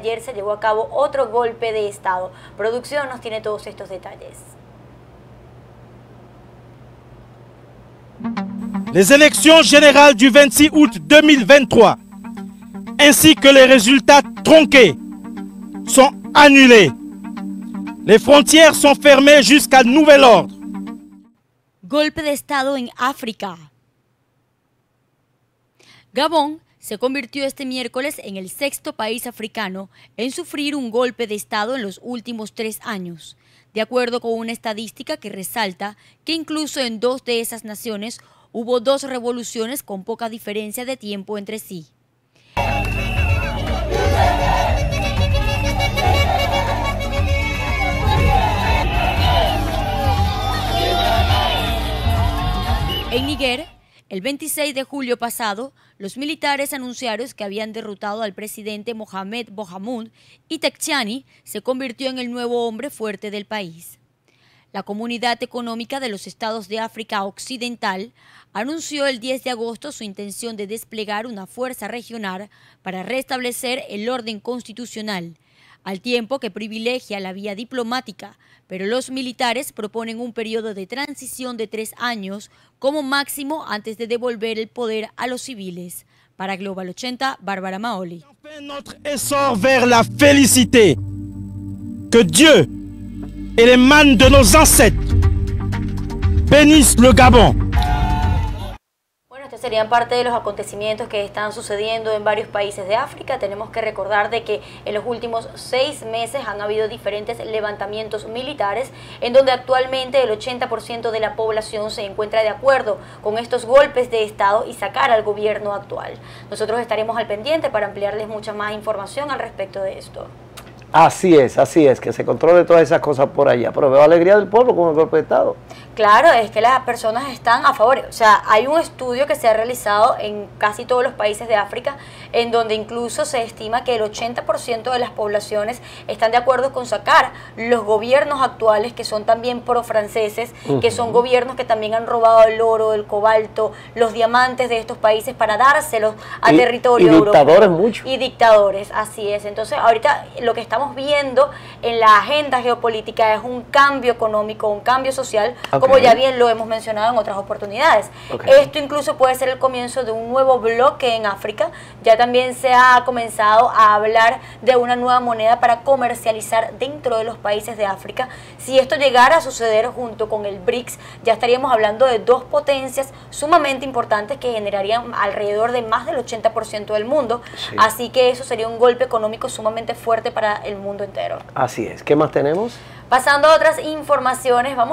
Ayer se llevó a cabo otro golpe de Estado. Producción nos tiene todos estos detalles. Les élections générales du 26 août 2023, ainsi que les résultats tronqués, sont annulés. Les frontières sont fermées jusqu'à nouvel ordre. Golpe de Estado en África. Gabón se convirtió este miércoles en el sexto país africano en sufrir un golpe de Estado en los últimos tres años, de acuerdo con una estadística que resalta que incluso en dos de esas naciones hubo dos revoluciones con poca diferencia de tiempo entre sí. En Níger, el 26 de julio pasado, los militares anunciaron que habían derrotado al presidente Mohamed Bohamoud y Tekchani se convirtió en el nuevo hombre fuerte del país. La Comunidad Económica de los Estados de África Occidental anunció el 10 de agosto su intención de desplegar una fuerza regional para restablecer el orden constitucional al tiempo que privilegia la vía diplomática, pero los militares proponen un periodo de transición de tres años como máximo antes de devolver el poder a los civiles. Para Global 80, Bárbara Maoli. Que Dieu et les de nos ancêtres bénissent le Gabon. Serían parte de los acontecimientos que están sucediendo en varios países de África. Tenemos que recordar de que en los últimos seis meses han habido diferentes levantamientos militares en donde actualmente el 80% de la población se encuentra de acuerdo con estos golpes de Estado y sacar al gobierno actual. Nosotros estaremos al pendiente para ampliarles mucha más información al respecto de esto. Así es, así es, que se controle todas esas cosas por allá. Pero veo alegría del pueblo con el golpe de Estado. Claro, es que las personas están a favor. O sea, hay un estudio que se ha realizado en casi todos los países de África, en donde incluso se estima que el 80% de las poblaciones están de acuerdo con sacar los gobiernos actuales, que son también pro-franceses, que son gobiernos que también han robado el oro, el cobalto, los diamantes de estos países para dárselos a territorio y dictadores mucho. Y dictadores, así es. Entonces, ahorita lo que estamos viendo en la agenda geopolítica es un cambio económico, un cambio social, como ya bien lo hemos mencionado en otras oportunidades. Esto incluso puede ser el comienzo de un nuevo bloque en África. Ya también se ha comenzado a hablar de una nueva moneda para comercializar dentro de los países de África. Si esto llegara a suceder junto con el BRICS, ya estaríamos hablando de dos potencias sumamente importantes que generarían alrededor de más del 80% del mundo. Así que eso sería un golpe económico sumamente fuerte para el mundo entero. Así es. ¿Qué más tenemos? Pasando a otras informaciones, vamos